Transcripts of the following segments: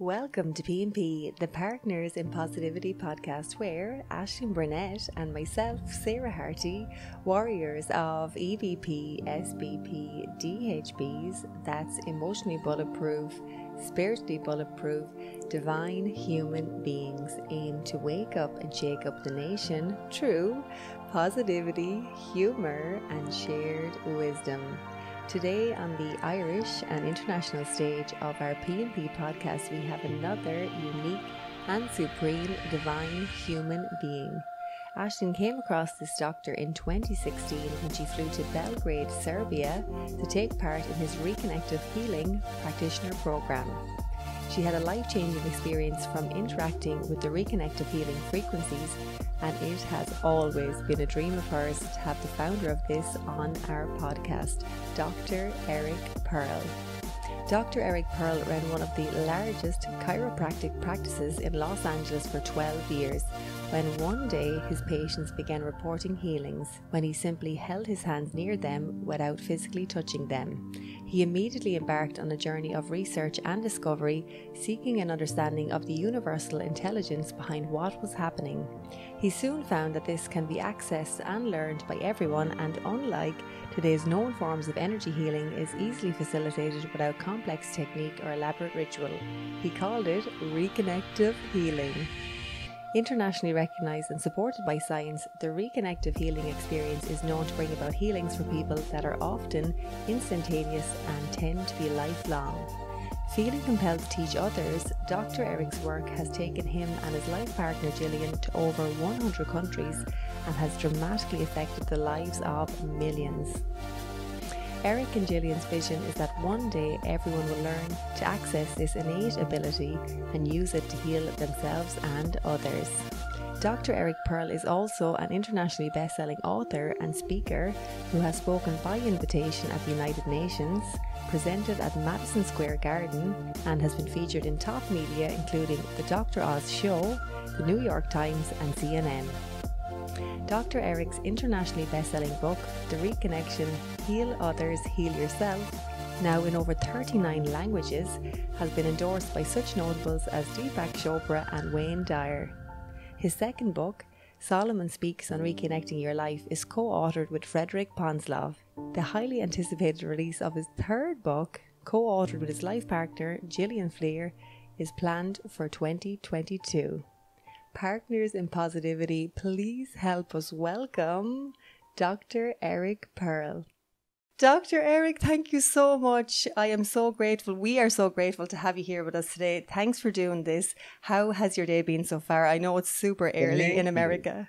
Welcome to P&P, the Partners in Positivity podcast, where Aisling Burnett and myself, Sarah Harty, warriors of EBP, SBP, DHBs, that's emotionally bulletproof, spiritually bulletproof, divine human beings, aim to wake up and shake up the nation through positivity, humour, and shared wisdom. Today on the Irish and international stage of our P&P podcast, we have another unique and supreme divine human being. Aisling came across this doctor in 2016 when she flew to Belgrade, Serbia to take part in his Reconnective Healing practitioner program. She had a life changing experience from interacting with the reconnective healing frequencies, and it has always been a dream of hers to have the founder of this on our podcast, Dr. Eric Pearl. Dr. Eric Pearl ran one of the largest chiropractic practices in Los Angeles for 12 years when one day his patients began reporting healings when he simply held his hands near them without physically touching them. He immediately embarked on a journey of research and discovery, seeking an understanding of the universal intelligence behind what was happening. He soon found that this can be accessed and learned by everyone, and unlike today's known forms of energy healing, is easily facilitated without complex technique or elaborate ritual. He called it reconnective healing. Internationally recognized and supported by science, the reconnective healing experience is known to bring about healings for people that are often instantaneous and tend to be lifelong. Feeling compelled to teach others, Dr. Eric's work has taken him and his life partner Jillian to over 100 countries and has dramatically affected the lives of millions. Eric and Jillian's vision is that one day everyone will learn to access this innate ability and use it to heal themselves and others. Dr. Eric Pearl is also an internationally best-selling author and speaker who has spoken by invitation at the United Nations, presented at Madison Square Garden, and has been featured in top media including The Dr. Oz Show, The New York Times, and CNN. Dr. Eric's internationally best-selling book, The Reconnection Heal Others, Heal Yourself, now in over 39 languages, has been endorsed by such notables as Deepak Chopra and Wayne Dyer. His second book, Solomon Speaks on Reconnecting Your Life, is co authored with Frederick Ponzlov. The highly anticipated release of his third book, co authored with his life partner, Jillian Fleer, is planned for 2022. Partners in Positivity, please help us welcome Dr. Eric Pearl. Dr. Eric, thank you so much. I am so grateful. We are so grateful to have you here with us today. Thanks for doing this. How has your day been so far? I know it's super early in America.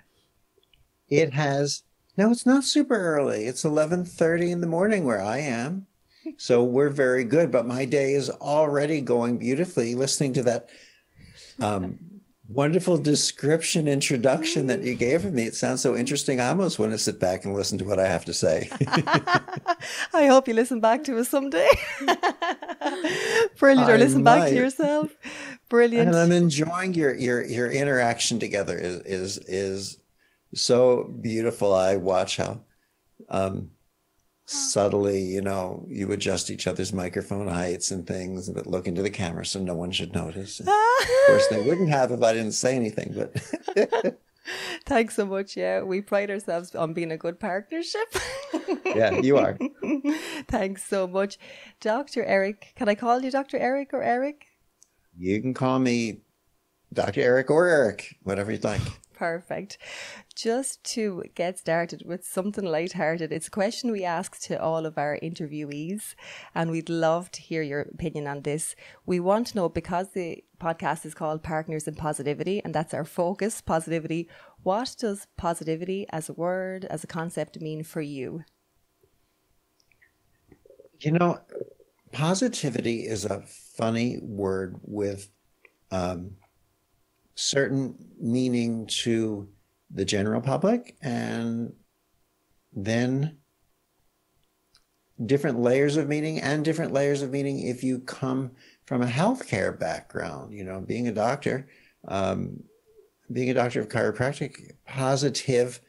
It has. No, it's not super early. It's 11:30 in the morning where I am. So we're very good, but my day is already going beautifully listening to that um, wonderful description introduction that you gave of me. It sounds so interesting. I almost want to sit back and listen to what I have to say. I hope you listen back to us someday. Brilliant. Or listen back to yourself. Brilliant. And I'm enjoying your your your interaction together is is is so beautiful. I watch how um subtly, you know, you adjust each other's microphone heights and things, but look into the camera so no one should notice. of course, they wouldn't have if I didn't say anything, but. Thanks so much. Yeah, we pride ourselves on being a good partnership. yeah, you are. Thanks so much. Dr. Eric, can I call you Dr. Eric or Eric? You can call me Dr. Eric or Eric, whatever you'd like. Perfect. Just to get started with something lighthearted, it's a question we ask to all of our interviewees, and we'd love to hear your opinion on this. We want to know because the podcast is called Partners in Positivity, and that's our focus positivity. What does positivity as a word, as a concept, mean for you? You know, positivity is a funny word with um, certain meaning to the general public and then different layers of meaning and different layers of meaning if you come from a healthcare background you know being a doctor um, being a doctor of chiropractic positive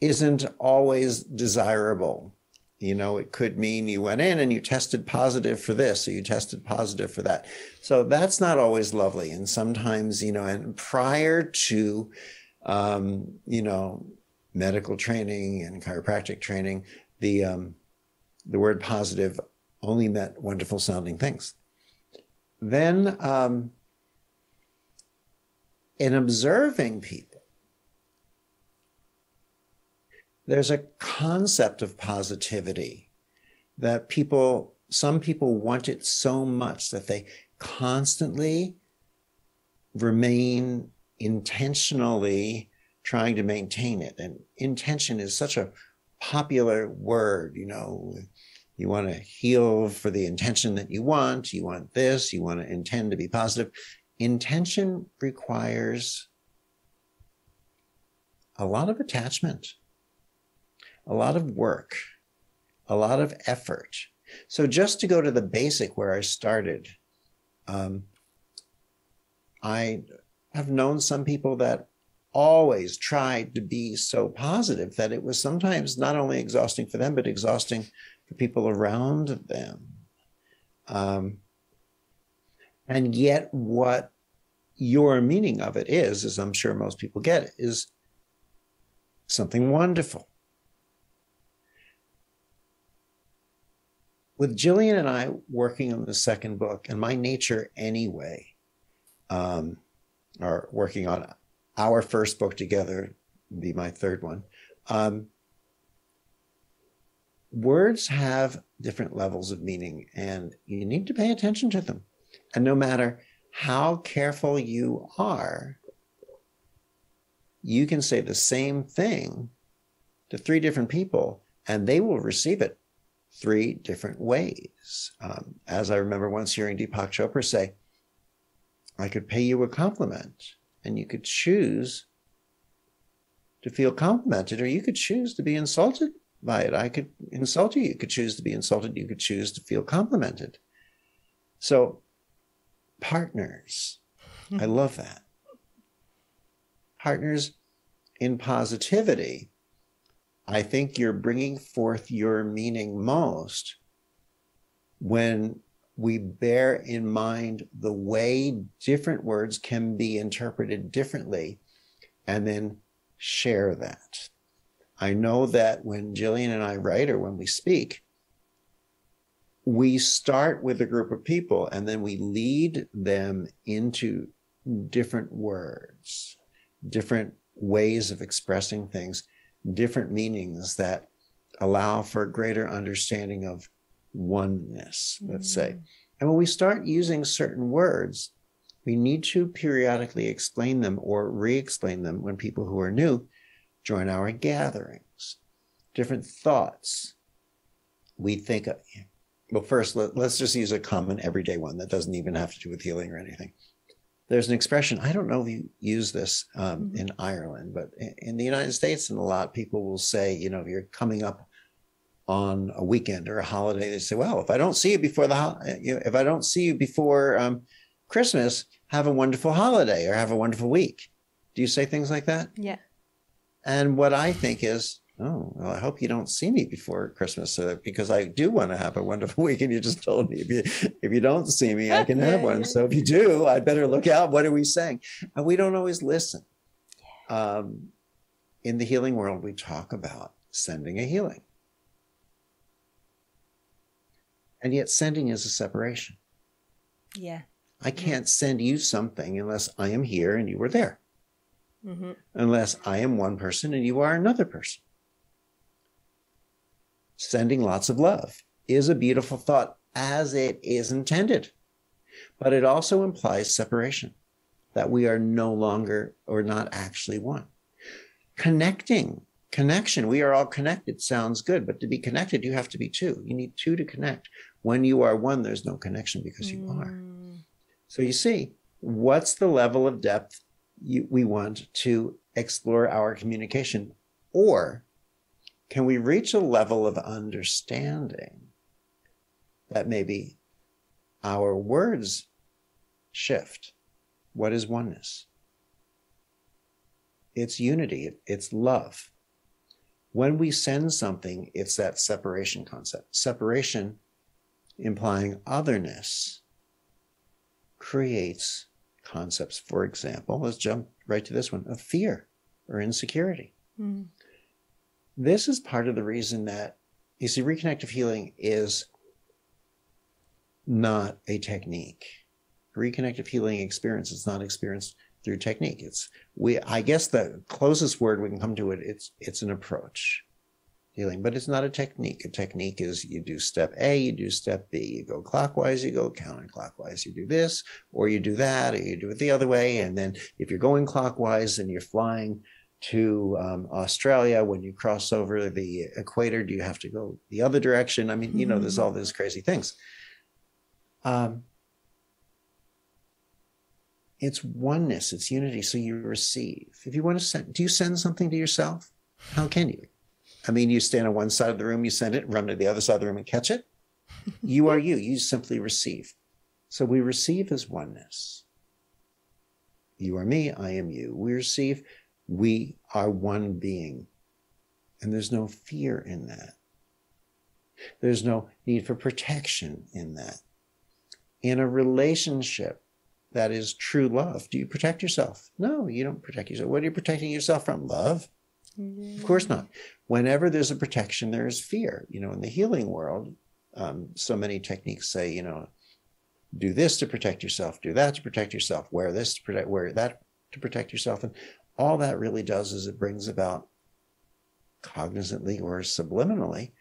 isn't always desirable You know, it could mean you went in and you tested positive for this, or you tested positive for that. So that's not always lovely. And sometimes, you know, and prior to, um, you know, medical training and chiropractic training, the um, the word positive only meant wonderful sounding things. Then, um, in observing people, there's a concept of positivity that people, some people want it so much that they constantly remain intentionally trying to maintain it. And intention is such a popular word, you know. You want to heal for the intention that you want. You want this. You want to intend to be positive. Intention requires a lot of attachment, a lot of work, a lot of effort. So, just to go to the basic where I started, um, I have known some people that always tried to be so positive that it was sometimes not only exhausting for them, but exhausting for people around them. Um, and yet, what your meaning of it is, as I'm sure most people get it, is something wonderful. With Jillian and I working on the second book, and my nature anyway, um, are working on our first book together, be my third one. Um, words have different levels of meaning, and you need to pay attention to them. And no matter how careful you are, you can say the same thing to three different people, and they will receive it three different ways. Um, as I remember once hearing Deepak Chopra say, I could pay you a compliment and you could choose to feel complimented or you could choose to be insulted by it. I could insult you. You could choose to be insulted. You could choose to feel complimented. So, partners, I love that. Partners in positivity, I think you're bringing forth your meaning most when we bear in mind the way different words can be interpreted differently and then share that. I know that when Jillian and I write or when we speak, we start with a group of people and then we lead them into different words, different ways of expressing things, different meanings that allow for greater understanding of oneness, let's mm. say. And when we start using certain words, we need to periodically explain them or re explain them when people who are new join our gatherings. Different thoughts. We think, of, well, first, let, us just use a common everyday one that doesn't even have to do with healing or anything. There's an expression, I don't know if you use this um, mm-hmm. in Ireland, but in, the United States, and a lot of people will say, you know, if you're coming up on a weekend or a holiday, they say, "Well, if I don't see you before the you know, if I don't see you before um, Christmas, have a wonderful holiday or have a wonderful week." Do you say things like that? Yeah. And what I think is, oh, well, I hope you don't see me before Christmas, uh, because I do want to have a wonderful week. And you just told me if you if you don't see me, I can have one. So if you do, I'd better look out. What are we saying? And we don't always listen. Um, in the healing world, we talk about sending a healing And yet, sending is a separation. Yeah. I can't send you something unless I am here and you are there. Mm-hmm. Unless I am one person and you are another person. Sending lots of love is a beautiful thought as it is intended, but it also implies separation, that we are no longer or not actually one. Connecting, connection, we are all connected sounds good, but to be connected, you have to be two. You need two to connect. When you are one, there's no connection because you mm. are. So you see, what's the level of depth you, we want to explore our communication? Or can we reach a level of understanding that maybe our words shift? What is oneness? It's unity, it's love. When we send something, it's that separation concept. Separation implying otherness creates concepts. For example, let's jump right to this one of fear or insecurity. Mm. This is part of the reason that you see, reconnective healing is not a technique. Reconnective healing experience is not experienced through technique. It's we I guess the closest word we can come to it, it's it's an approach healing, but it's not a technique. A technique is you do step A, you do step B, you go clockwise, you go counterclockwise, you do this, or you do that, or you do it the other way. And then if you're going clockwise and you're flying to um, Australia, when you cross over the equator, do you have to go the other direction? I mean, you know, there's mm-hmm. all these crazy things. Um, it's oneness, it's unity. So you receive. If you want to send, do you send something to yourself? How can you? I mean, you stand on one side of the room, you send it, run to the other side of the room and catch it. you are you. You simply receive. So we receive as oneness. You are me, I am you. We receive, we are one being. And there's no fear in that. There's no need for protection in that. In a relationship that is true love, do you protect yourself? No, you don't protect yourself. What are you protecting yourself from? Love? Of course not. Whenever there's a protection, there is fear. You know, in the healing world, um, so many techniques say, you know, do this to protect yourself, do that to protect yourself, wear this to protect, wear that to protect yourself. And all that really does is it brings about cognizantly or subliminally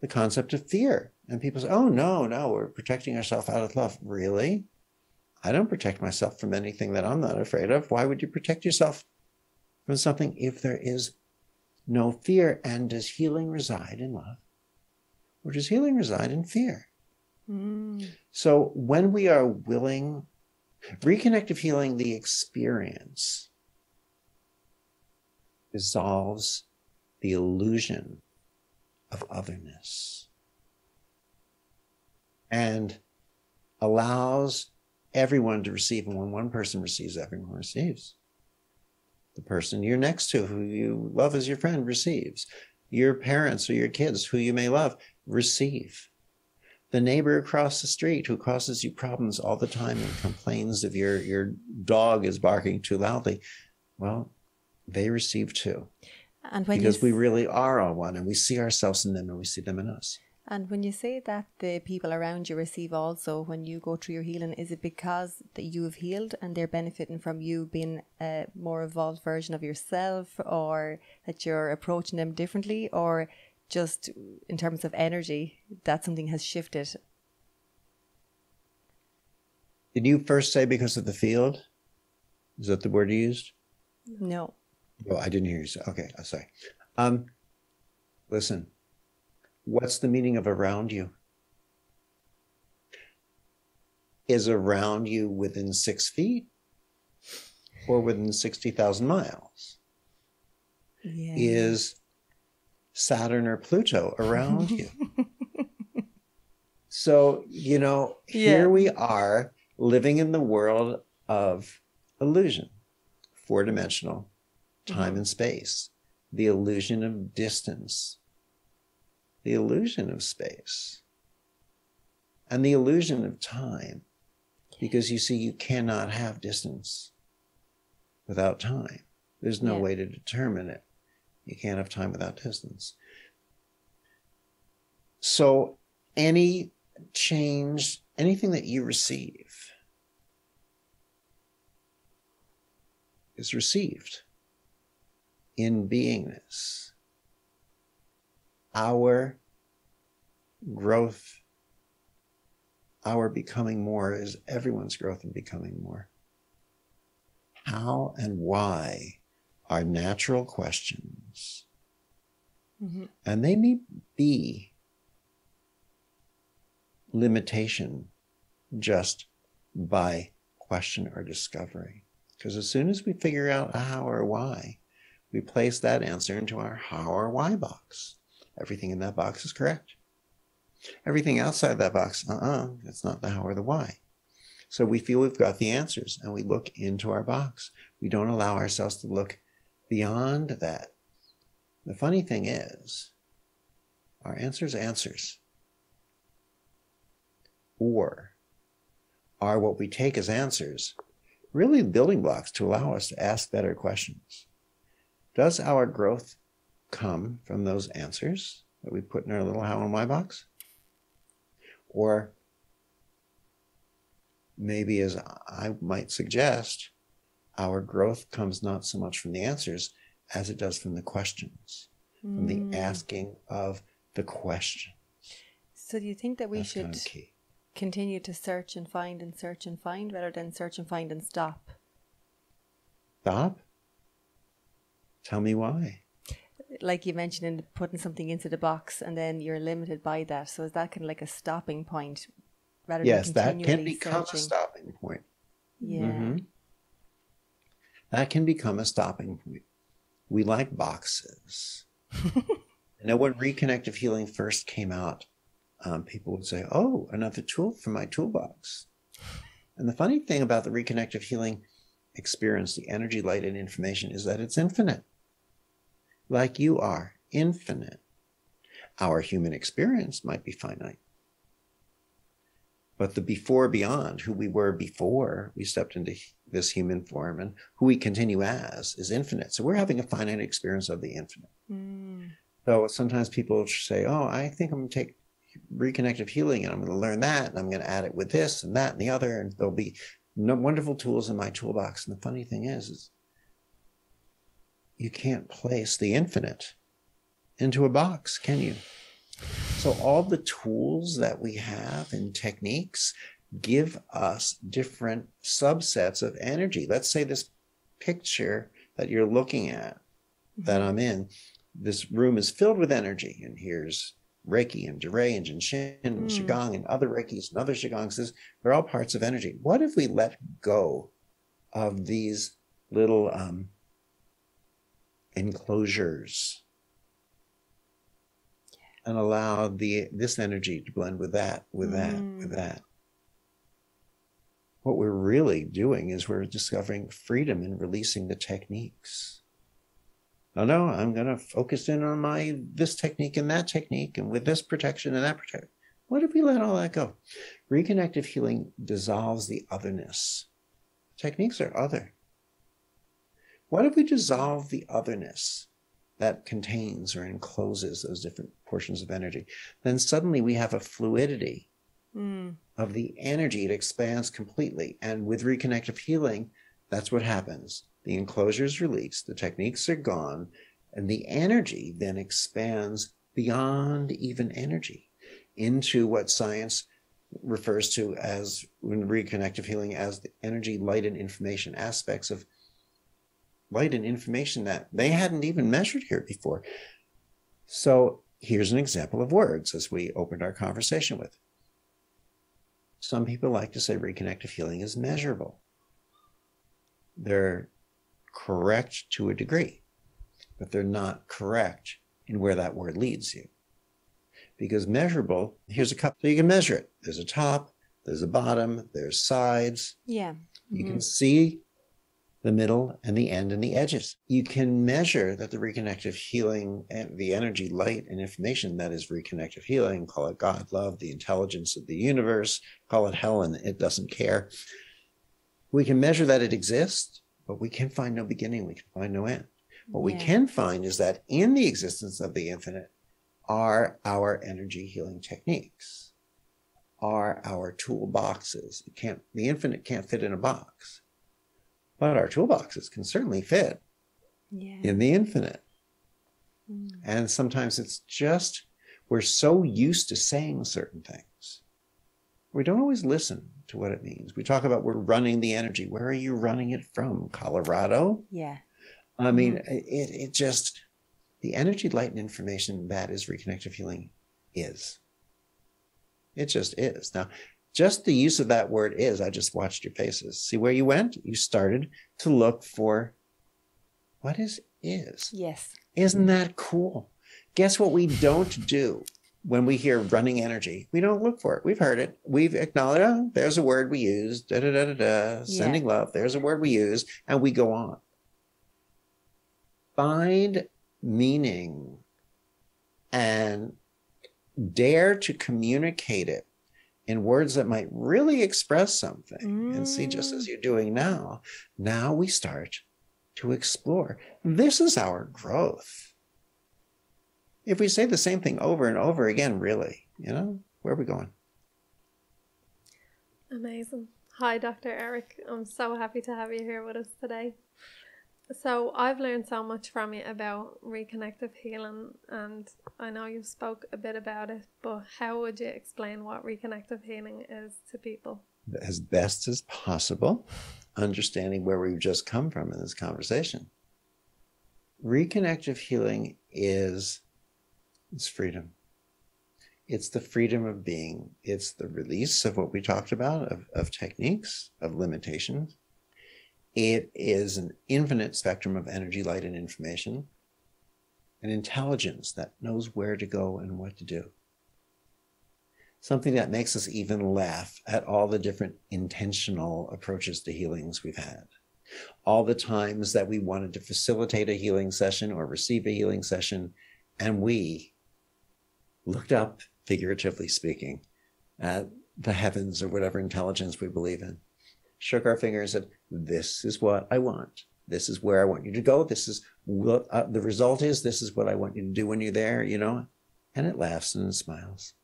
the concept of fear. And people say, oh, no, no, we're protecting ourselves out of love. Really? I don't protect myself from anything that I'm not afraid of. Why would you protect yourself from something if there is no fear. And does healing reside in love? Or does healing reside in fear? Mm. So when we are willing, reconnective healing, the experience dissolves the illusion of otherness and allows everyone to receive. And when one person receives, everyone receives the person you're next to who you love as your friend receives your parents or your kids who you may love receive the neighbor across the street who causes you problems all the time and complains if your your dog is barking too loudly well they receive too and because we really are all one and we see ourselves in them and we see them in us and when you say that the people around you receive also when you go through your healing, is it because that you have healed and they're benefiting from you being a more evolved version of yourself, or that you're approaching them differently, or just in terms of energy that something has shifted? Did you first say because of the field? Is that the word you used? No. Oh, I didn't hear you say. Okay, I'm sorry. Um, listen, What's the meaning of around you? Is around you within six feet or within 60,000 miles? Yeah. Is Saturn or Pluto around you? so, you know, here yeah. we are living in the world of illusion, four dimensional time mm-hmm. and space, the illusion of distance, the illusion of space and the illusion of time. Because you see, you cannot have distance without time. There's no yeah. way to determine it. You can't have time without distance. So, any change, anything that you receive, is received in beingness our growth, our becoming more is everyone's growth and becoming more. How and why are natural questions. Mm-hmm. And they may be limitation just by question or discovery. Because as soon as we figure out how or why, we place that answer into our how or why box. Everything in that box is correct. Everything outside that box, uh uh-uh, uh, it's not the how or the why. So we feel we've got the answers and we look into our box. We don't allow ourselves to look beyond that The funny thing is, our answers answers. Or are what we take as answers really building blocks to allow us to ask better questions? Does our growth come from those answers that we put in our little how and why box? Or maybe, as I might suggest, our growth comes not so much from the answers as it does from the questions, mm. from the mm. asking of the question. So, do you think that we That's should kind of continue to search and find and search and find rather than search and find and stop? Stop? Tell me why. Like you mentioned, in putting something into the box and then you're limited by that. So, is that kind of like a stopping point rather yes, that can become searching? a stopping point. Yeah. Mm-hmm. That can become a stopping point. We like boxes. I know when reconnective healing first came out, um, people would say, Oh, another tool for my toolbox. And the funny thing about the reconnective healing experience, the energy, light, and information, is that it's infinite. Like you are, infinite. Our human experience might be finite. But the before beyond, who we were before we stepped into this human form and who we continue as, is infinite. So we're having a finite experience of the infinite. Mm. So sometimes people say, "Oh, I think I'm going to take reconnective healing and I'm going to learn that and I'm going to add it with this and that and the other and there'll be no wonderful tools in my toolbox." And the funny thing is, is you can't place the infinite into a box, can you? So all the tools that we have and techniques give us different subsets of energy. Let's say this picture that you're looking at that I'm in this room is filled with energy, and here's Reiki and Derange and Shin and mm. Qigong and other Reikis and other Qigongs. They're all parts of energy. What if we let go of these little um, enclosures and allow the this energy to blend with that, with that, with mm. that? What we're really doing is we're discovering freedom and releasing the techniques no, no, I'm going to focus in on my this technique and that technique and with this protection and that protection. What if we let all that go? Reconnective healing dissolves the otherness. Techniques are other. What if we dissolve the otherness that contains or encloses those different portions of energy? Then suddenly we have a fluidity mm. of the energy. It expands completely. And with reconnective healing, that's what happens the enclosure is released, the techniques are gone, and the energy then expands beyond even energy into what science refers to as in reconnective healing as the energy, light, and information aspects of light and information that they hadn't even measured here before. So here's an example of words as we opened our conversation with. Some people like to say reconnective healing is measurable. They're correct to a degree, but they're not correct in where that word leads you. Because measurable, here's a cup, so you can measure it. There's a top, there's a bottom, there's sides. Yeah. Mm-hmm. You can see the middle and the end and the edges. You can measure that the reconnective healing and the energy, light, and information that is reconnective healing, call it God, love, the intelligence of the universe, call it hell, and it doesn't care. We can measure that it exists but we can find no beginning, we can find no end. What yeah. we can find is that in the existence of the infinite are our energy healing techniques, are our toolboxes. It can't the infinite can't fit in a box. But our toolboxes can certainly fit yeah. in the infinite. Mm. And sometimes it's just we're so used to saying certain things. We don't always listen to what it means. We talk about we're running the energy. Where are you running it from? Colorado? Yeah. I mean, mm-hmm. it, it just, the energy, light, and information that is reconnective healing is. It just is. Now, just the use of that word is, I just watched your faces. See where you went? You started to look for what is is. Yes. Isn't that cool? Guess what we don't do? when we hear running energy, we don't look for it. We've heard it. We've acknowledged, oh, there's a word we use, da da da da da, sending yeah. love, there's a word we use, and we go on. Find meaning and dare to communicate it in words that might really express something and see just as Mm. you're doing now now we start to explore this is our growth if we say the same thing over and over again really you know where are we going Amazing. Hi, Dr. Eric. I'm so happy to have you here with us today. So, I've learned so much from you about reconnective healing, and I know you spoke a bit about it, but how would you explain what reconnective healing is to people? as best as possible understanding where we've just come from in this conversation. Reconnective healing is it's freedom. It's the freedom of being. It's the release of what we talked about of, of techniques of limitations it is an infinite spectrum of energy light and information an intelligence that knows where to go and what to do. Something that makes us even laugh at all the different intentional approaches to healings we've had. All the times that we wanted to facilitate a healing session or receive a healing session and we looked up figuratively speaking at the heavens or whatever intelligence we believe in shook our fingers and said this is what i want. This is where i want you to go. This is what uh, the result is this is what i want you to do when you're there you know? And it laughs and it smiles.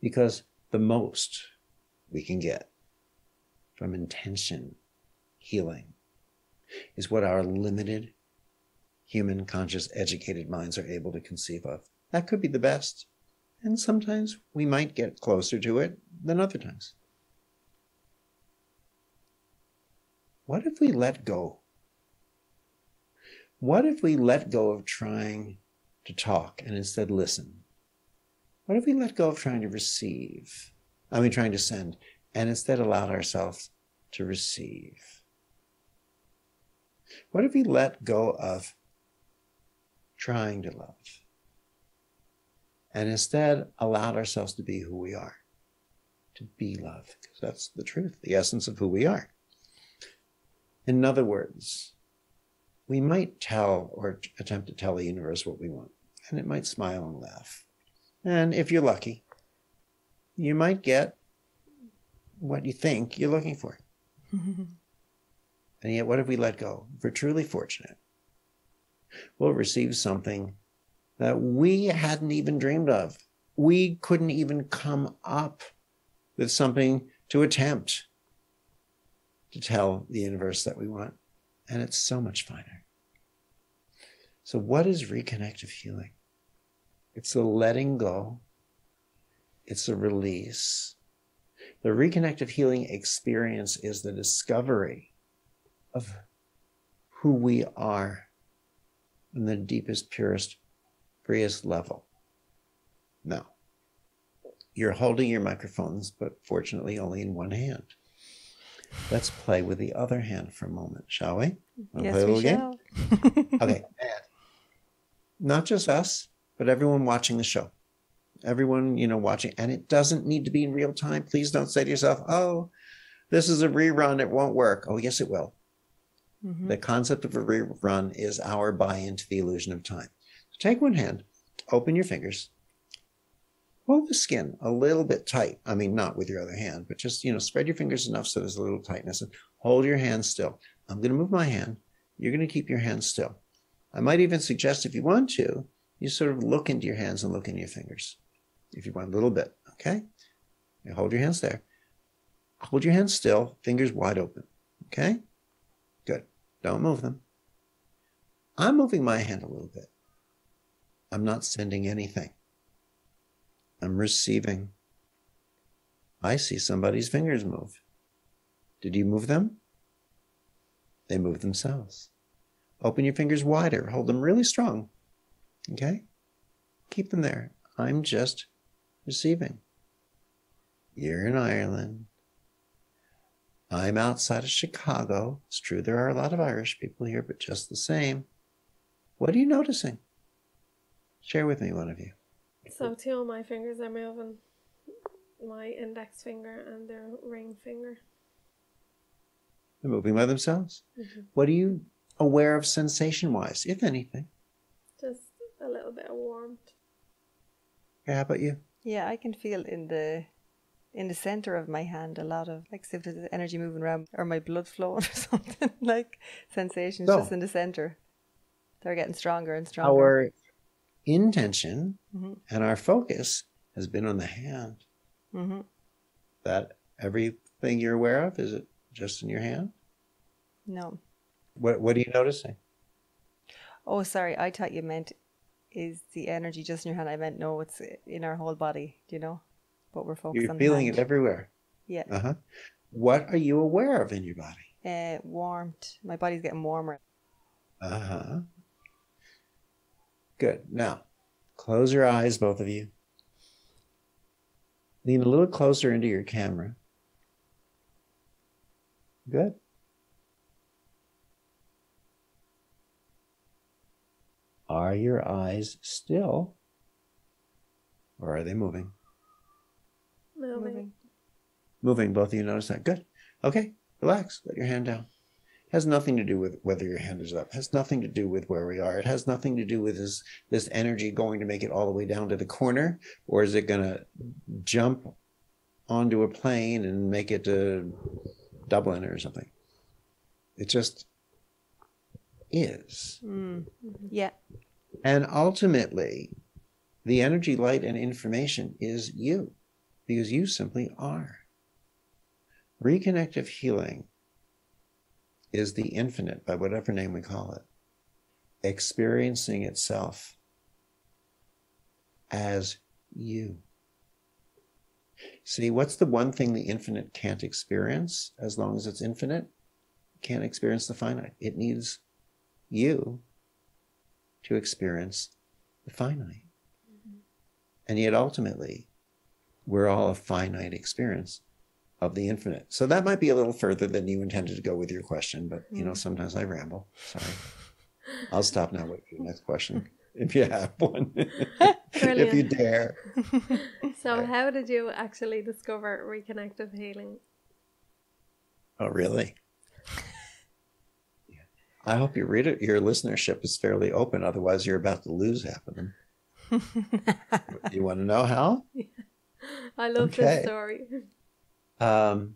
Because the most we can get from intention healing is what our limited human conscious educated minds are able to conceive of. That could be the best. And sometimes we might get closer to it than other times what if we let go what if we let go of trying to talk and instead listen what if we let go of trying to receive? I mean, trying to send, and instead allowed ourselves to receive? What if we let go of trying to love and instead allowed ourselves to be who we are? To be love, because that's the truth, the essence of who we are. In other words, we might tell or attempt to tell the universe what we want, and it might smile and laugh. And if you're lucky, you might get what you think you're looking for. And yet, what if we let go? If we're truly fortunate, we'll receive something that we hadn't even dreamed of. We couldn't even come up with something to attempt to tell the universe that we want. And it's so much finer. So, what is reconnective healing? It's a letting go, it's a release. The reconnective healing experience is the discovery of who we are in the deepest, purest, freest level. Now, you're holding your microphones, but fortunately only in one hand. Let's play with the other hand for a moment, shall we? Wanna yes, play a we game? shall. Okay. Not just us, but everyone watching the show. Everyone, you know, watching. And it doesn't need to be in real time. Please don't say to yourself, oh, this is a rerun. It won't work. Oh, yes, it will. Mhm. The concept of a rerun is our buy into the illusion of time. So take one hand, open your fingers, hold the skin a little bit tight. I mean, not with your other hand, but just, you know, spread your fingers enough so there's a little tightness and hold your hand still. I'm going to move my hand. You're going to keep your hand still. I might even suggest if you want to, you sort of look into your hands and look into your fingers. If you want a little bit, okay? You hold your hands there. Hold your hands still, fingers wide open, okay? Good. Don't move them. I'm moving my hand a little bit. I'm not sending anything. I'm receiving. I see somebody's fingers move. Did you move them? They move themselves. Open your fingers wider. Hold them really strong. Okay? Keep them there. I'm just receiving. You're in Ireland. I'm outside of Chicago. It's true there are a lot of Irish people here, but just the same. What are you noticing? Share with me, one of you. So, two of my fingers are moving my index finger and their ring finger. They're moving by themselves. Mhm. What are you aware of sensation wise, if anything? Just a little bit of warmth. Okay, how about you? Yeah, I can feel in the in the center of my hand a lot of like as if there's energy moving around or my blood flowing or something like sensations So- just in the center. They're getting stronger and stronger. Our intention Mhm. and our focus has been on the hand. hmm That everything you're aware of is it just in your hand? No. What What are you noticing? Oh, sorry. I thought you meant is the energy just in your hand. I meant no, it's in our whole body. Do you know? But we're focused You're feeling it everywhere. Yeah. Uh huh. What are you aware of in your body? Uh, warmth. My body's getting warmer. Uh huh. Good. Now, close your eyes, both of you. Lean a little closer into your camera. Good. Are your eyes still or are they moving? Moving. Moving. Moving, both of you notice that. Good. Okay, relax. Let your hand down. Has nothing to do with whether your hand is up. Has nothing to do with where we are. It has nothing to do with this this energy going to make it all the way down to the corner, or is it going to jump onto a plane and make it to Dublin or something? It just is. Mm. Yeah. And ultimately, the energy, light, and information is you, because you simply are. Reconnective healing is the infinite, by whatever name we call it, experiencing itself as you. See, what's the one thing the infinite can't experience as long as it's infinite? Can't experience the finite. It needs you to experience the finite. Mm-hmm. And yet ultimately, we're all a finite experience of the infinite. So that might be a little further than you intended to go with your question, but you know, Mm. sometimes I ramble. Sorry. I'll stop now. Wait for your next question. If you have one. if you dare. So, how did you actually discover reconnective healing? Oh, really? I hope you read it. your listenership is fairly open. Otherwise, you're about to lose half of them. you want to know how? I love Okay. this story. Um,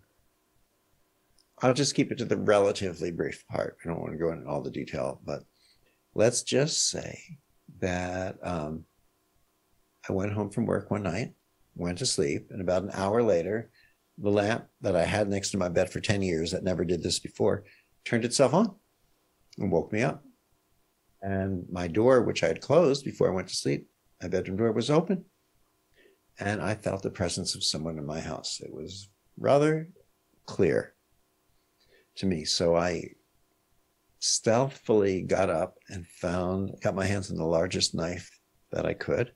I'll just keep it to the relatively brief part. I don't want to go into all the detail, but let's just say that um, I went home from work one night, went to sleep, and about an hour later, the lamp that I had next to my bed for 10 years that never did this before turned itself on and woke me up. And my door, which I had closed before I went to sleep, my bedroom door was open. And I felt the presence of someone in my house. It was rather clear to me. So I stealthily got up and found, got my hands on the largest knife that I could,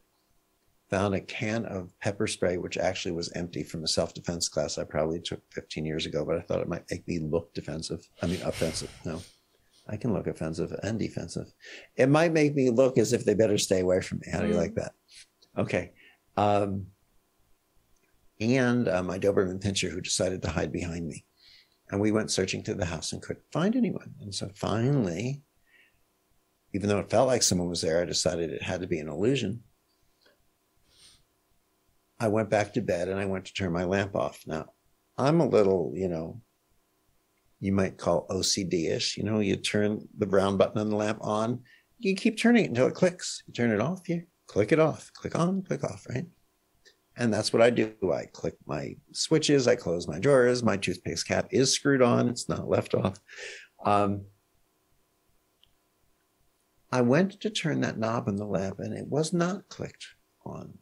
found a can of pepper spray, which actually was empty from a self defense class I probably took 15 years ago, but I thought it might make me look defensive. I mean, offensive. No, I can look offensive and defensive. It might make me look as if they better stay away from me. How do you Mm. like that? Okay. Um, and uh, my Doberman pinscher who decided to hide behind me. And we went searching through the house and couldn't find anyone. And so finally, even though it felt like someone was there, I decided it had to be an illusion. I went back to bed and I went to turn my lamp off. Now, I'm a little, you know, you might call OCD ish. You know, you turn the brown button on the lamp on, you keep turning it until it clicks. You turn it off, you click it off, click on, click off, right? And that's what I do. I click my switches, I close my drawers. My toothpaste cap is screwed on, it's not left off. Um, I went to turn that knob in the lab and it was not clicked on.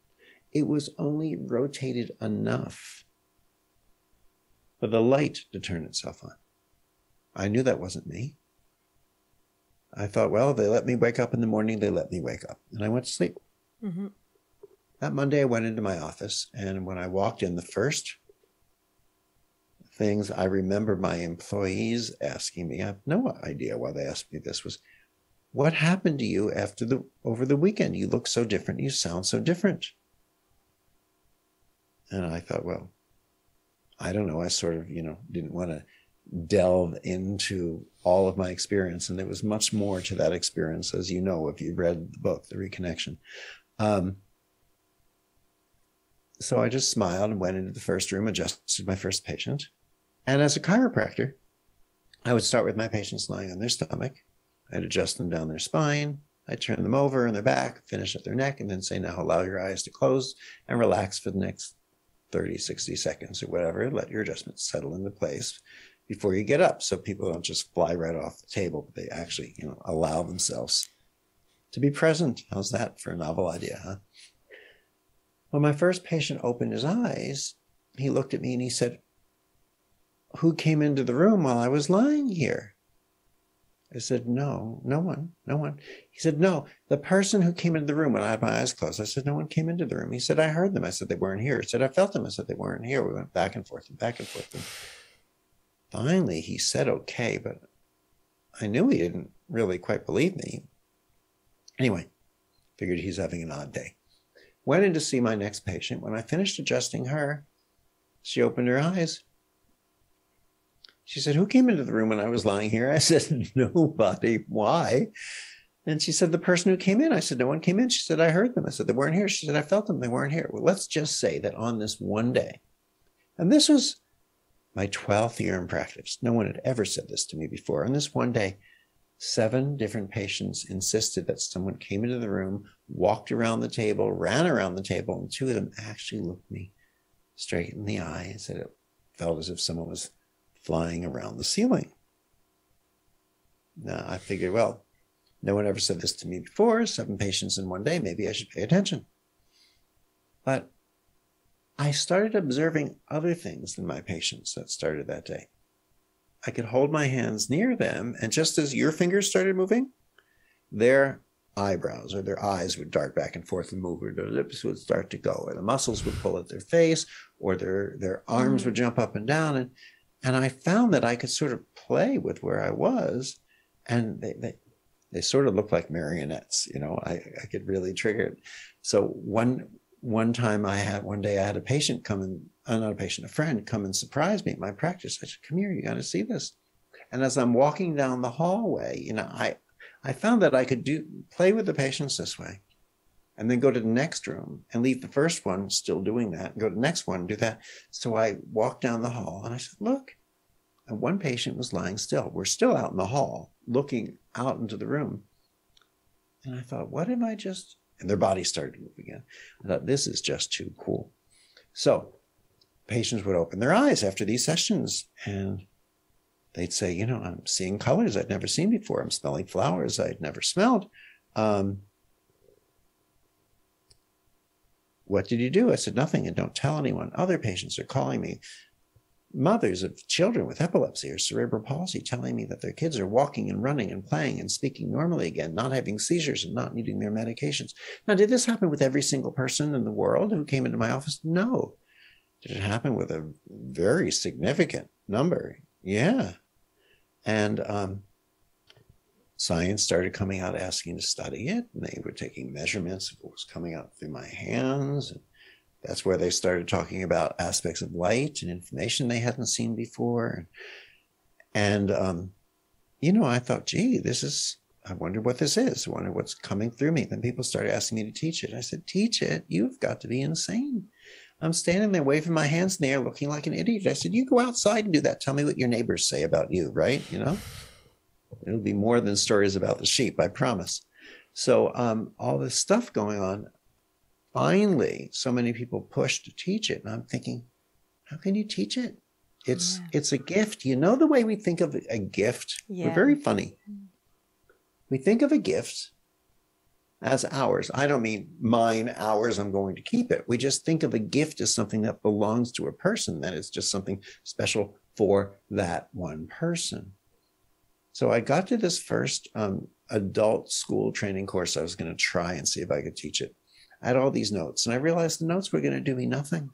It was only rotated enough for the light to turn itself on. I knew that wasn't me. I thought, well, they let me wake up in the morning, they let me wake up. And I went to sleep. hmm That Monday, I went into my office, and when I walked in, the first things I remember my employees asking me, I have no idea why they asked me this, was what happened to you after the over the weekend? You look so different, you sound so different. And I thought, well, I don't know. I sort of, you know, didn't want to delve into all of my experience. And there was much more to that experience, as you know, if you read the book, The Reconnection. Um, so I just smiled and went into the first room, adjusted my first patient. And as a chiropractor, I would start with my patients lying on their stomach. I'd adjust them down their spine. I'd turn them over on their back, finish at their neck, and then say, now allow your eyes to close and relax for the next 30, 60 seconds or whatever. Let your adjustments settle into place before you get up. So people don't just fly right off the table, but they actually, you know, allow themselves to be present. How's that for a novel idea, huh? When my first patient opened his eyes, he looked at me and he said, Who came into the room while I was lying here? I said, No, no one, no one. He said, No, the person who came into the room when I had my eyes closed. I said, No one came into the room. He said, I heard them. I said, They weren't here. He said, I felt them. I said, They weren't here. We went back and forth and back and forth. And finally, he said, Okay, but I knew he didn't really quite believe me. Anyway, figured he's having an odd day. Went in to see my next patient. When I finished adjusting her, she opened her eyes. She said, Who came into the room when I was lying here? I said, Nobody. Why? And she said, The person who came in. I said, No one came in. She said, I heard them. I said, They weren't here. She said, I felt them. They weren't here. Well, let's just say that on this one day, and this was my 12th year in practice, no one had ever said this to me before. On this one day, seven different patients insisted that someone came into the room, walked around the table, ran around the table, and two of them actually looked me straight in the eye and said it felt as if someone was flying around the ceiling. Now I figured, well, no one ever said this to me before. Seven patients in one day. Maybe I should pay attention. But I started observing other things in my patients that started that day. I could hold my hands near them, and just as your fingers started moving, their eyebrows or their eyes would dart back and forth and move, or their lips would start to go, or the muscles would pull at their face, or their their arms would mm-hmm. jump up and down. And and I found that I could sort of play with where I was, and they they, they sort of looked like marionettes. You know, I, I could really trigger it. So one one time I had one day I had a patient come and uh, not a patient, a friend come and surprise me at my practice. I said, "Come here, you got to see this." And as I'm walking down the hallway, you know, I I found that I could do play with the patients this way, and then go to the next room and leave the first one still doing that, and go to the next one and do that. So I walked down the hall and I said, "Look," and one patient was lying still. We're still out in the hall, looking out into the room, and I thought, "What am I just?" And their body started to move again. I thought, "This is just too cool." So patients would open their eyes after these sessions and they'd say, you know, I'm seeing colors I'd never seen before. I'm smelling flowers I'd never smelled. Um, what did you do? I said, nothing, and don't tell anyone. Other patients are calling me, mothers of children with epilepsy or cerebral palsy, telling me that their kids are walking and running and playing and speaking normally again, not having seizures and not needing their medications. Now, did this happen with every single person in the world who came into my office? No. Did it happen with a very significant number? Yeah. And um, science started coming out asking to study it. And they were taking measurements of what was coming out through my hands. And that's where they started talking about aspects of light and information they hadn't seen before. And, um, you know, I thought, gee, this is, I wonder what this is. I wonder what's coming through me. Then people started asking me to teach it. I said, teach it? You've got to be insane. I'm standing there waving my hands in the air looking like an idiot. I said, You go outside and do that. Tell me what your neighbors say about you, right? You know, it'll be more than stories about the sheep, I promise. So, um, all this stuff going on. Finally, so many people push to teach it. And I'm thinking, How can you teach it? It's yeah. it's a gift. You know the way we think of a gift? Yeah. We're very funny. We think of a gift as ours. I don't mean mine, ours, I'm going to keep it. We just think of a gift as something that belongs to a person, that it's just something special for that one person. So I got to this first um, adult school training course. I was going to try and see if I could teach it. I had all these notes, and I realized the notes were going to do me nothing.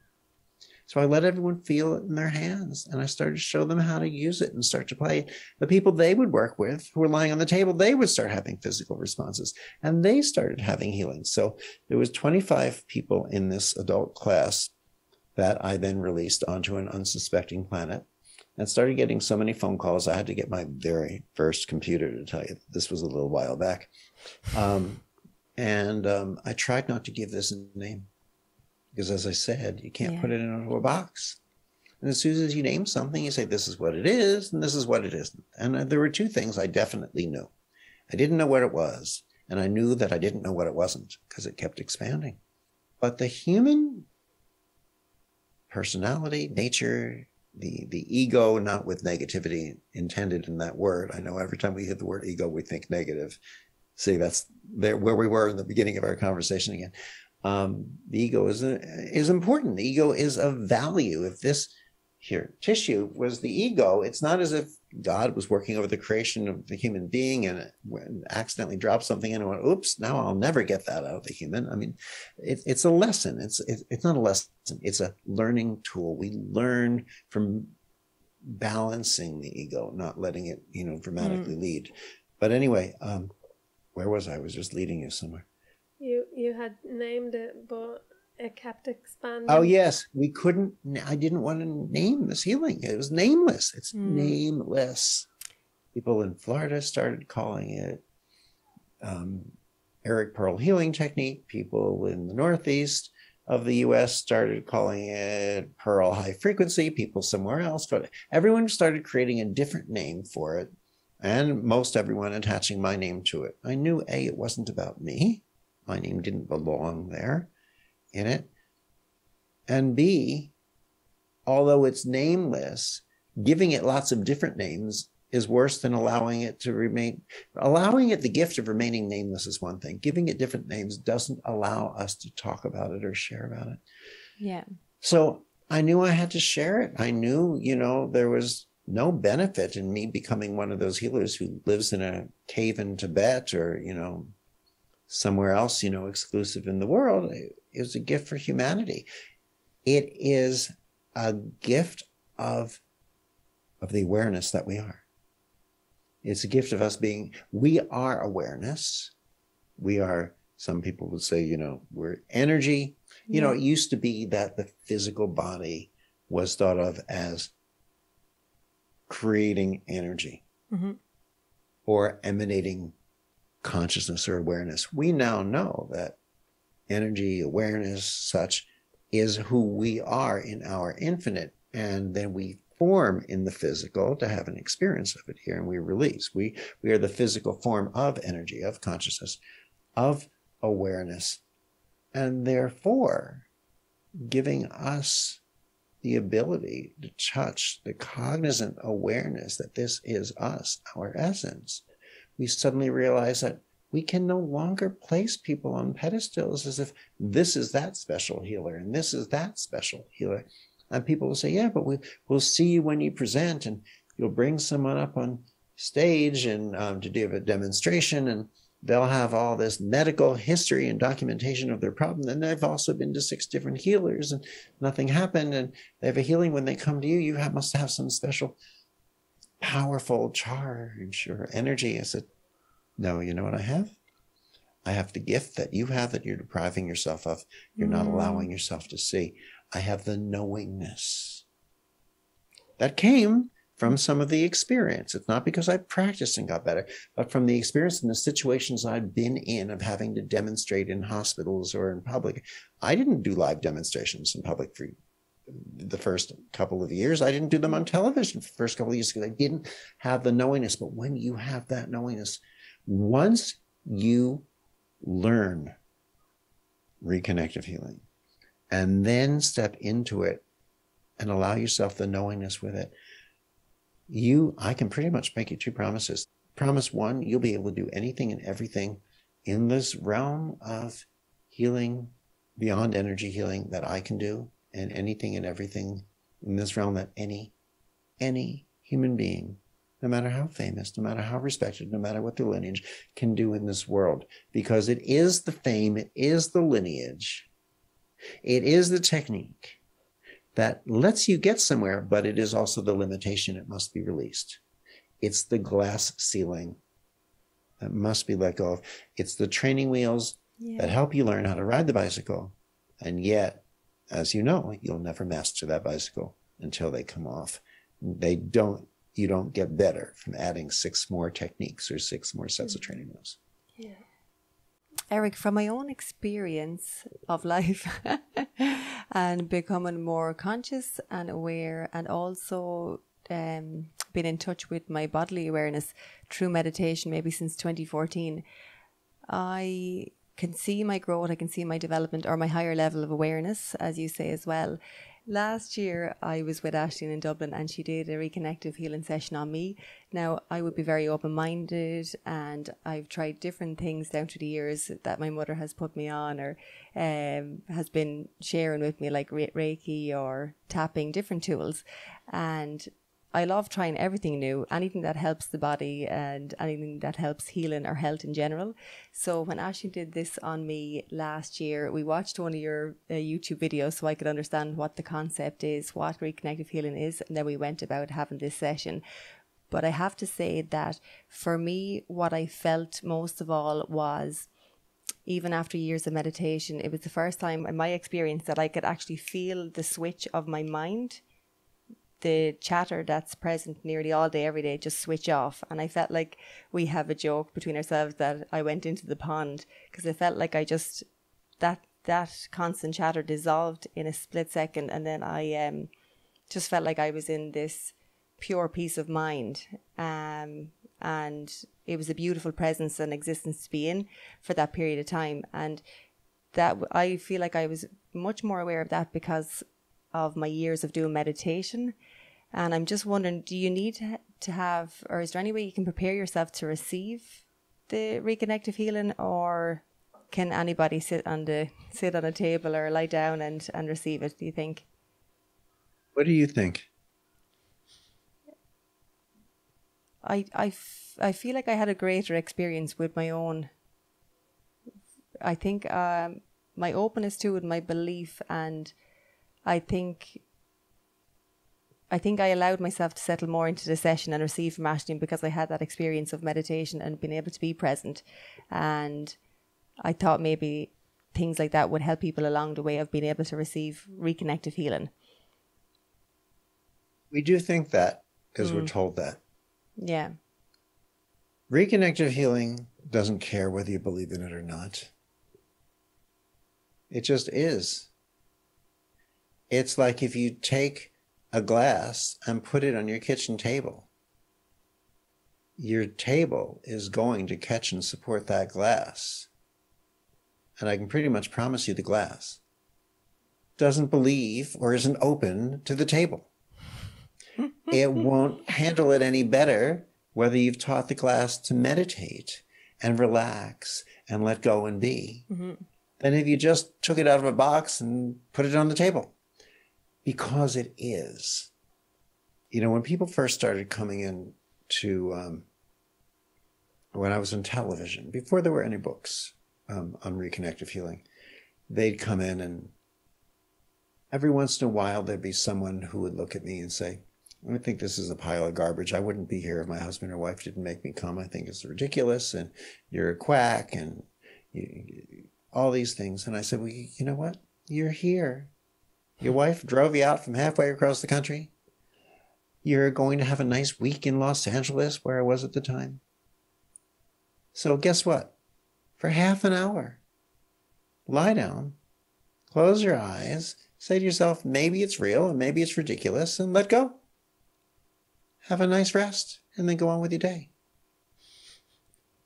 So I let everyone feel it in their hands and I started to show them how to use it and start to play. The people they would work with who were lying on the table, they would start having physical responses and they started having healing. So there was 25 people in this adult class that I then released onto an unsuspecting planet. and started getting so many phone calls. I had to get my very first computer to tell you this was a little while back. Um, and um, I tried not to give this a name because, as I said, you can't Yeah. put it into a box. And as soon as you name something, you say, this is what it is, and this is what it isn't. And uh, there were two things I definitely knew. I didn't know what it was, and I knew that I didn't know what it wasn't because it kept expanding. But the human personality, nature, the, the ego, not with negativity intended in that word. I know every time we hear the word ego, we think negative. See, that's there where we were in the beginning of our conversation again. Um, the ego is is important. The ego is of value. If this here tissue was the ego, it's not as if God was working over the creation of the human being and accidentally dropped something in and went, "Oops! Now I'll never get that out of the human." I mean, it, it's a lesson. It's it, it's not a lesson. It's a learning tool. We learn from balancing the ego, not letting it, you know, dramatically lead. But anyway, um, where was I? I was just leading you somewhere. You had named it, but it kept expanding. Oh yes, we couldn't. I didn't want to name this healing. It was nameless. It's Mm. nameless. People in Florida started calling it um, Eric Pearl Healing Technique. People in the Northeast of the U.S. started calling it Pearl High Frequency. People somewhere else, but everyone started creating a different name for it, and most everyone attaching my name to it. I knew a it wasn't about me. My name didn't belong there in it. And B, although it's nameless, giving it lots of different names is worse than allowing it to remain. Allowing it the gift of remaining nameless is one thing. Giving it different names doesn't allow us to talk about it or share about it. Yeah. So I knew I had to share it. I knew, you know, there was no benefit in me becoming one of those healers who lives in a cave in Tibet or, you know, somewhere else, you know, exclusive in the world. It was a gift for humanity. It is a gift of, of the awareness that we are. It's a gift of us being, we are awareness. We are, some people would say, you know, we're energy. You know, it used to be that the physical body was thought of as creating energy Mhm. or emanating consciousness or awareness. We now know that energy, awareness, such is who we are in our infinite. And then we form in the physical to have an experience of it here and we release. We, we are the physical form of energy, of consciousness, of awareness. And therefore, giving us the ability to touch the cognizant awareness that this is us, our essence, we suddenly realize that we can no longer place people on pedestals as if this is that special healer and this is that special healer. And people will say, yeah, but we, we'll see you when you present and you'll bring someone up on stage and um, to do a demonstration and they'll have all this medical history and documentation of their problem. And they've also been to six different healers and nothing happened. And they have a healing when they come to you. You have, must have some special powerful charge or energy. I said, no, you know what I have? I have the gift that you have that you're depriving yourself of. You're not Mm. allowing yourself to see. I have the knowingness that came from some of the experience. It's not because I practiced and got better, but from the experience and the situations I've been in of having to demonstrate in hospitals or in public. I didn't do live demonstrations in public for the first couple of years. I didn't do them on television the first couple of years because I didn't have the knowingness. But when you have that knowingness, once you learn reconnective healing and then step into it and allow yourself the knowingness with it, you, I can pretty much make you two promises. Promise one, you'll be able to do anything and everything in this realm of healing beyond energy healing that I can do, and anything and everything in this realm that any, any human being, no matter how famous, no matter how respected, no matter what their lineage, can do in this world. Because it is the fame, it is the lineage, it is the technique that lets you get somewhere, but it is also the limitation. It must be released. It's the glass ceiling that must be let go of. It's the training wheels Yeah. that help you learn how to ride the bicycle. And yet, as you know, you'll never master that bicycle until they come off. They don't, you don't get better from adding six more techniques or six more sets of mm. training moves. Yeah. Eric, from my own experience of life and becoming more conscious and aware, and also um, been in touch with my bodily awareness through meditation, maybe since 2014, I can see my growth, I can see my development or my higher level of awareness, as you say as well. Last year, I was with Aisling in Dublin and she did a reconnective healing session on me. Now, I would be very open minded and I've tried different things down through the years that my mother has put me on or um, has been sharing with me, like Reiki or tapping, different tools. And I love trying everything new, anything that helps the body and anything that helps healing or health in general. So when Aisling did this on me last year, we watched one of your uh, YouTube videos so I could understand what the concept is, what reconnective healing is, and then we went about having this session. But I have to say that for me, what I felt most of all was even after years of meditation, it was the first time in my experience that I could actually feel the switch of my mind the chatter that's present nearly all day, every day, just switch off. And I felt like we have a joke between ourselves that I went into the pond because I felt like I just that that constant chatter dissolved in a split second, and then I um just felt like I was in this pure peace of mind. Um, and it was a beautiful presence and existence to be in for that period of time. And that I feel like I was much more aware of that because of my years of doing meditation and I'm just wondering, do you need to have, or is there any way you can prepare yourself to receive the reconnective healing, or can anybody sit on the sit on a table or lie down and and receive it? Do you think? What do you think? I I, f- I feel like I had a greater experience with my own. I think um, my openness to it, my belief, and I think I think I allowed myself to settle more into the session and receive from Aisling because I had that experience of meditation and being able to be present. And I thought maybe things like that would help people along the way of being able to receive reconnective healing. We do think that because mm. we're told that. Yeah. Reconnective healing doesn't care whether you believe in it or not. It just is. It's like if you take a glass and put it on your kitchen table. Your table is going to catch and support that glass. And I can pretty much promise you the glass doesn't believe or isn't open to the table. it won't handle it any better whether you've taught the glass to meditate and relax and let go and be mm-hmm. than if you just took it out of a box and put it on the table because it is. You know, when people first started coming in to, um, when I was in television, before there were any books um, on reconnective healing, they'd come in and every once in a while there'd be someone who would look at me and say, I think this is a pile of garbage. I wouldn't be here if my husband or wife didn't make me come. I think it's ridiculous and you're a quack and you, all these things. And I said, well, you know what? You're here. Your wife drove you out from halfway across the country. You're going to have a nice week in Los Angeles, where I was at the time. So, guess what? For half an hour, lie down, close your eyes, say to yourself, maybe it's real and maybe it's ridiculous, and let go. Have a nice rest, and then go on with your day.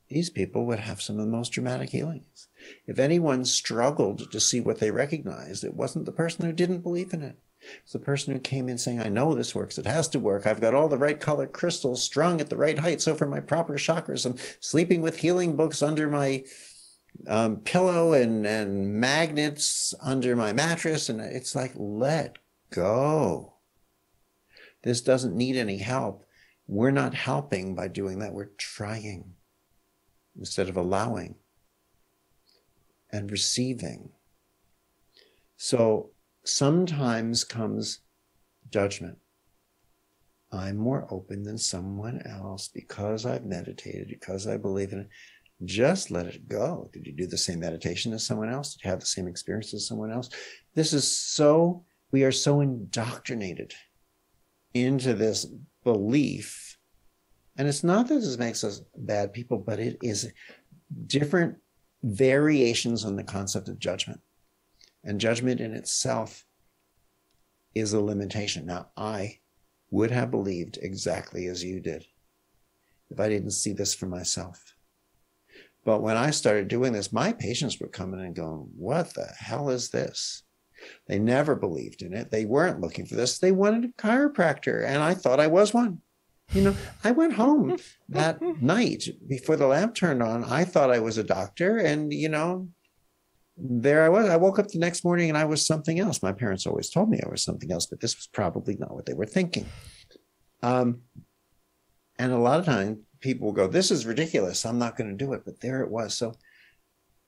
These people would have some of the most dramatic healings. If anyone struggled to see what they recognized, it wasn't the person who didn't believe in it. It's the person who came in saying, I know this works. It has to work. I've got all the right colored crystals strung at the right height. So for my proper chakras, I'm sleeping with healing books under my um, pillow and, and magnets under my mattress. And it's like, let go. This doesn't need any help. We're not helping by doing that. We're trying instead of allowing and receiving. So sometimes comes judgment. I'm more open than someone else because I've meditated, because I believe in it. Just let it go. Did you do the same meditation as someone else? Did you have the same experience as someone else? This is so, we are so indoctrinated into this belief. And it's not that this makes us bad people, but it is different variations on the concept of judgment. And judgment in itself is a limitation. Now, I would have believed exactly as you did if I didn't see this for myself. But when I started doing this, my patients were coming and going, What the hell is this? They never believed in it. They weren't looking for this. They wanted a chiropractor, and I thought I was one. You know, I went home that night before the lamp turned on. I thought I was a doctor, and you know, there I was. I woke up the next morning and I was something else. My parents always told me I was something else, but this was probably not what they were thinking. Um, and a lot of times people will go, This is ridiculous. I'm not going to do it. But there it was. So,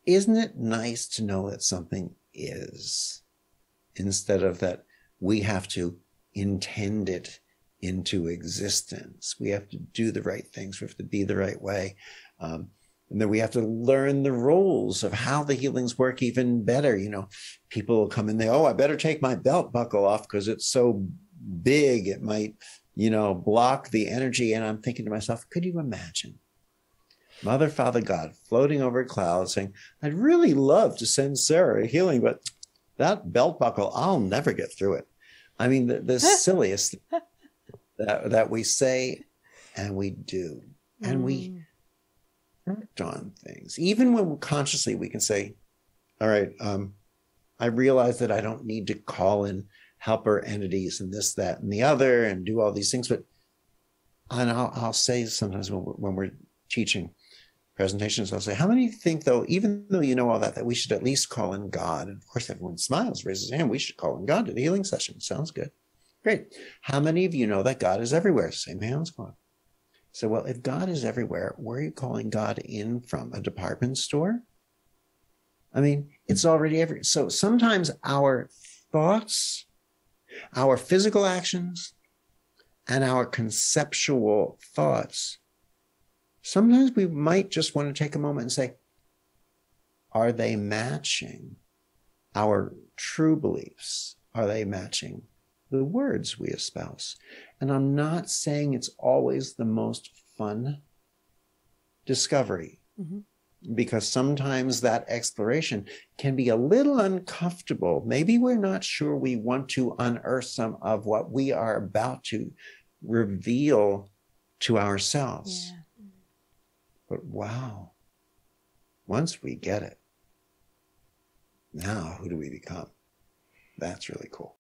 isn't it nice to know that something is instead of that we have to intend it into existence? We have to do the right things, we have to be the right way. Um, and then we have to learn the rules of how the healings work even better. You know, people will come in there, oh, I better take my belt buckle off because it's so big, it might, you know, block the energy. And I'm thinking to myself, could you imagine? Mother, Father, God floating over clouds saying, I'd really love to send Sarah a healing, but that belt buckle, I'll never get through it. I mean, the, the silliest that, that we say and we do. And we Mm. act on things. Even when consciously we can say, all right, um, I realize that I don't need to call in helper entities and this, that, and the other and do all these things. But, and I'll, I'll say sometimes when we're, when we're teaching presentations, I'll say, how many think though, even though you know all that, that we should at least call in God? And of course, everyone smiles, raises their hand. We should call in God to the healing session. Sounds good. Great. How many of you know that God is everywhere? Same hands going. So, well, if God is everywhere, where are you calling God in from? A department store? I mean, it's already every. So sometimes our thoughts, our physical actions, and our conceptual thoughts, sometimes we might just want to take a moment and say, are they matching our true beliefs? Are they matching the words we espouse? And I'm not saying it's always the most fun discovery Mhm. because sometimes that exploration can be a little uncomfortable. Maybe we're not sure we want to unearth some of what we are about to reveal to ourselves. Yeah. But wow, once we get it, now who do we become? That's really cool.